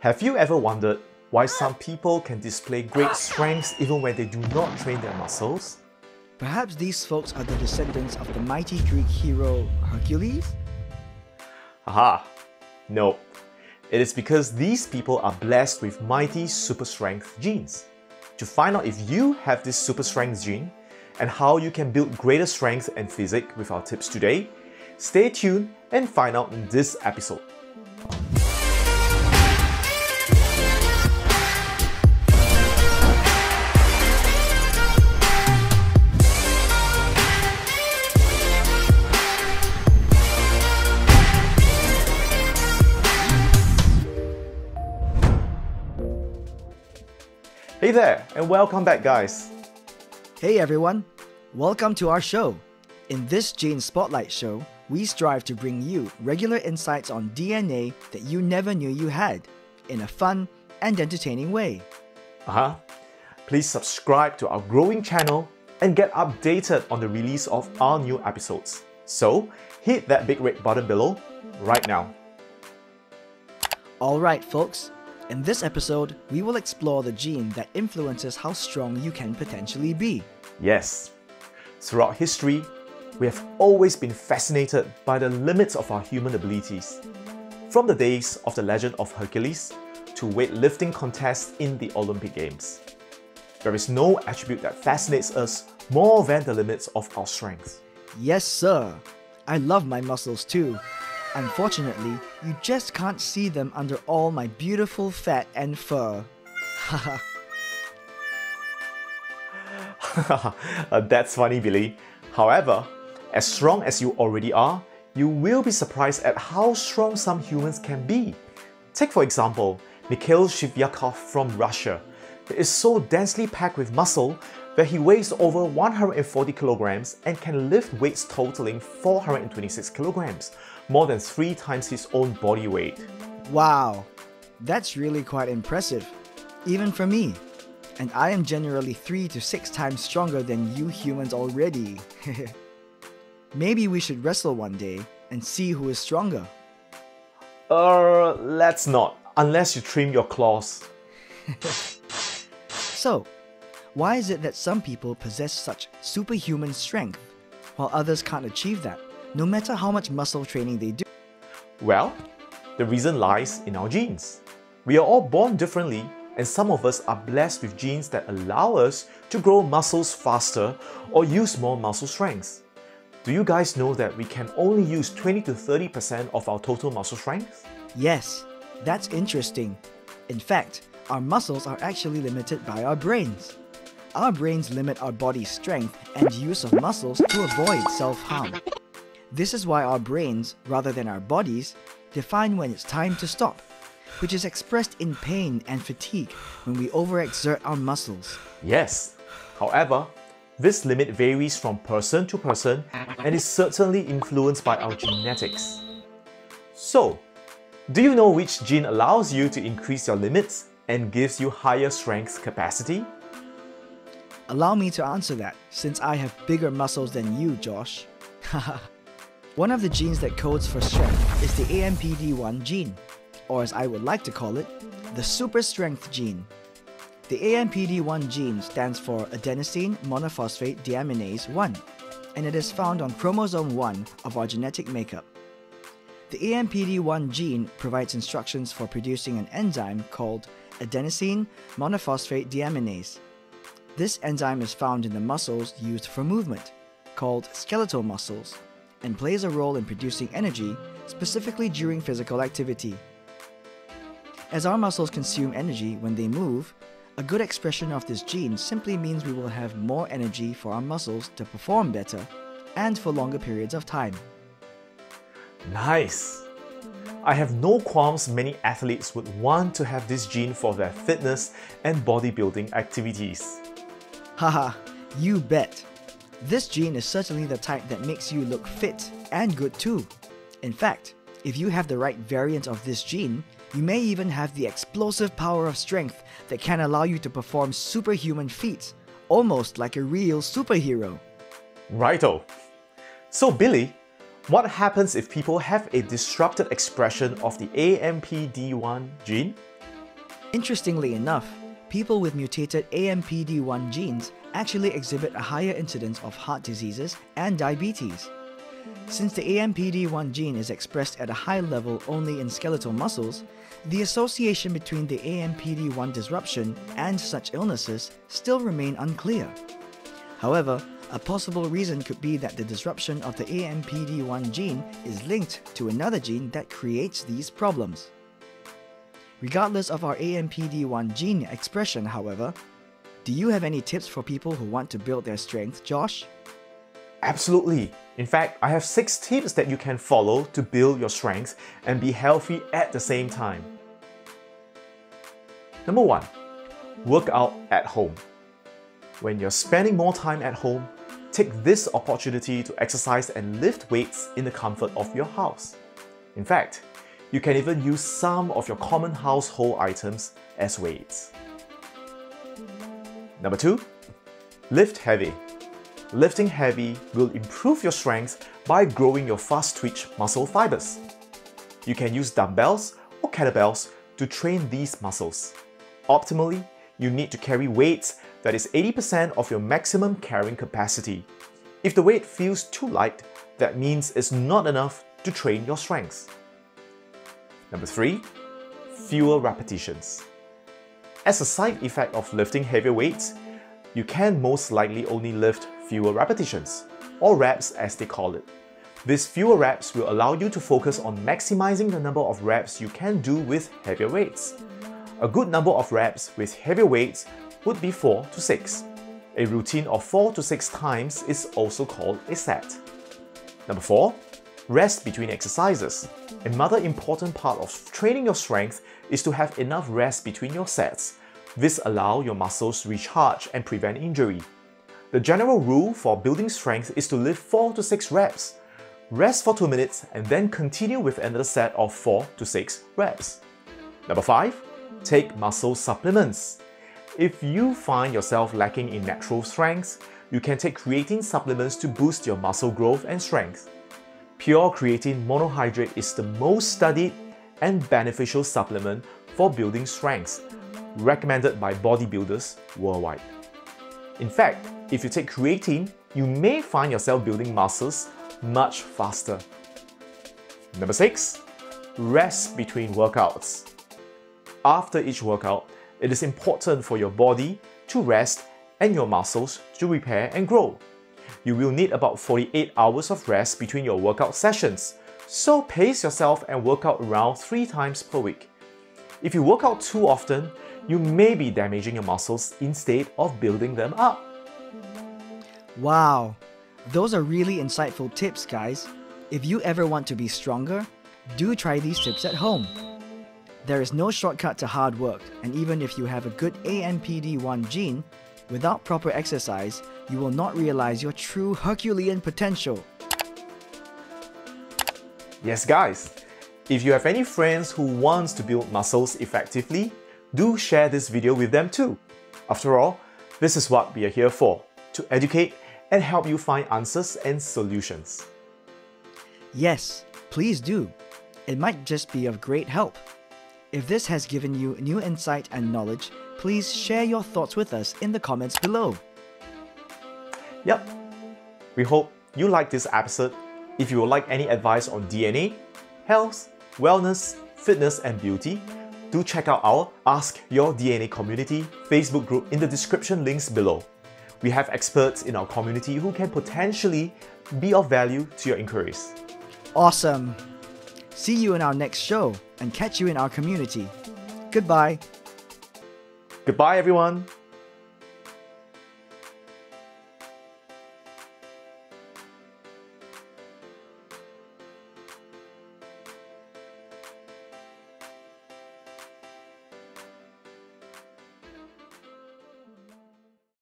Have you ever wondered why ah. some people can display great ah. strength even when they do not train their muscles? Perhaps these folks are the descendants of the mighty Greek hero Hercules? Aha! No. It is because these people are blessed with mighty super strength genes. To find out if you have this super strength gene and how you can build greater strength and physique with our tips today, stay tuned and find out in this episode. Hey there, and welcome back, guys. Hey everyone, welcome to our show. In this Gene Spotlight show, we strive to bring you regular insights on DNA that you never knew you had in a fun and entertaining way. Uh huh. Please subscribe to our growing channel and get updated on the release of our new episodes. So, hit that big red button below right now. Alright, folks, in this episode, we will explore the gene that influences how strong you can potentially be. Yes. Throughout history, we have always been fascinated by the limits of our human abilities. From the days of the legend of Hercules to weightlifting contests in the Olympic Games. There is no attribute that fascinates us more than the limits of our strength. Yes, sir. I love my muscles too. Unfortunately, you just can't see them under all my beautiful fat and fur. Uh, that's funny, Billy. However, as strong as you already are, you will be surprised at how strong some humans can be. Take for example, Mikhail Shivlyakov from Russia. Is so densely packed with muscle that he weighs over 140 kilograms and can lift weights totaling 426 kilograms, more than three times his own body weight. Wow, that's really quite impressive, even for me. And I am generally three to six times stronger than you humans already. Maybe we should wrestle one day and see who is stronger. Uh, let's not, unless you trim your claws. So, why is it that some people possess such superhuman strength, while others can't achieve that, no matter how much muscle training they do? Well, the reason lies in our genes. We are all born differently, and some of us are blessed with genes that allow us to grow muscles faster or use more muscle strength. Do you guys know that we can only use 20 to 30% of our total muscle strength? Yes, that's interesting. In fact, our muscles are actually limited by our brains. Our brains limit our body's strength and use of muscles to avoid self harm. This is why our brains, rather than our bodies, define when it's time to stop, which is expressed in pain and fatigue when we overexert our muscles. Yes. However, this limit varies from person to person and is certainly influenced by our genetics. So, do you know which gene allows you to increase your limits and gives you higher strength capacity? Allow me to answer that, since I have bigger muscles than you, Josh. One of the genes that codes for strength is the AMPD1 gene, or as I would like to call it, the super strength gene. The AMPD1 gene stands for adenosine monophosphate deaminase 1, and it is found on chromosome 1 of our genetic makeup. The AMPD1 gene provides instructions for producing an enzyme called adenosine monophosphate deaminase. This enzyme is found in the muscles used for movement, called skeletal muscles, and plays a role in producing energy, specifically during physical activity. As our muscles consume energy when they move, a good expression of this gene simply means we will have more energy for our muscles to perform better and for longer periods of time. Nice! I have no qualms many athletes would want to have this gene for their fitness and bodybuilding activities. Haha, you bet. This gene is certainly the type that makes you look fit and good too. In fact, if you have the right variant of this gene, you may even have the explosive power of strength that can allow you to perform superhuman feats, almost like a real superhero. Righto! So, Billy, what happens if people have a disrupted expression of the AMPD1 gene? Interestingly enough, people with mutated AMPD1 genes actually exhibit a higher incidence of heart diseases and diabetes. Since the AMPD1 gene is expressed at a high level only in skeletal muscles, the association between the AMPD1 disruption and such illnesses still remain unclear. However, a possible reason could be that the disruption of the AMPD1 gene is linked to another gene that creates these problems. Regardless of our AMPD1 gene expression, however, do you have any tips for people who want to build their strength, Josh? Absolutely. In fact, I have six tips that you can follow to build your strength and be healthy at the same time. Number one, work out at home. When you're spending more time at home, take this opportunity to exercise and lift weights in the comfort of your house. In fact, you can even use some of your common household items as weights. Number two, lift heavy. Lifting heavy will improve your strength by growing your fast twitch muscle fibers. You can use dumbbells or kettlebells to train these muscles. Optimally, you need to carry weights that is 80% of your maximum carrying capacity. If the weight feels too light, that means it's not enough to train your strength. Number 3. Fewer repetitions. As a side effect of lifting heavier weights, you can most likely only lift fewer repetitions, or reps as they call it. These fewer reps will allow you to focus on maximizing the number of reps you can do with heavier weights. A good number of reps with heavier weights would be 4 to 6. A routine of 4 to 6 times is also called a set. Number 4. Rest between exercises. Another important part of training your strength is to have enough rest between your sets. This allows your muscles to recharge and prevent injury. The general rule for building strength is to lift 4 to 6 reps. Rest for 2 minutes and then continue with another set of 4 to 6 reps. Number 5. Take muscle supplements. If you find yourself lacking in natural strength, you can take creatine supplements to boost your muscle growth and strength. Pure creatine monohydrate is the most studied and beneficial supplement for building strength, recommended by bodybuilders worldwide. In fact, if you take creatine, you may find yourself building muscles much faster. Number 6. Rest between workouts. After each workout, it is important for your body to rest and your muscles to repair and grow you will need about 48 hours of rest between your workout sessions. So pace yourself and work out around 3 times per week. If you work out too often, you may be damaging your muscles instead of building them up. Wow, those are really insightful tips, guys. If you ever want to be stronger, do try these tips at home. There is no shortcut to hard work, and even if you have a good AMPD1 gene, Without proper exercise, you will not realize your true Herculean potential. Yes guys, if you have any friends who wants to build muscles effectively, do share this video with them too. After all, this is what we are here for, to educate and help you find answers and solutions. Yes, please do. It might just be of great help. If this has given you new insight and knowledge, please share your thoughts with us in the comments below. Yep. We hope you like this episode. If you would like any advice on DNA, health, wellness, fitness, and beauty, do check out our Ask Your DNA community Facebook group in the description links below. We have experts in our community who can potentially be of value to your inquiries. Awesome! See you in our next show and catch you in our community. Goodbye. Goodbye, everyone.